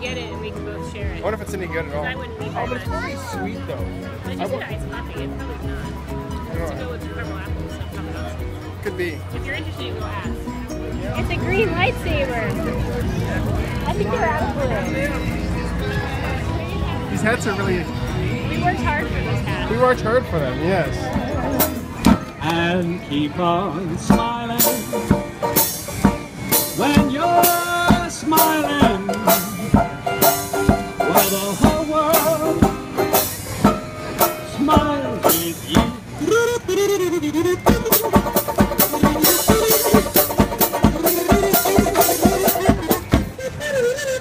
get it and we can both share I it. wonder if it's any good at all. I wouldn't be Oh, very but it's much. probably sweet though. But if I you would- said iced coffee, it's probably not. I To go with caramel apple and stuff. Could be. If you're interested, you go ask. It's a green lightsaber. I think they're out of blue. These hats are really. We worked hard for this hat. We worked hard for them. Yes. and keep on smiling when you're smiling.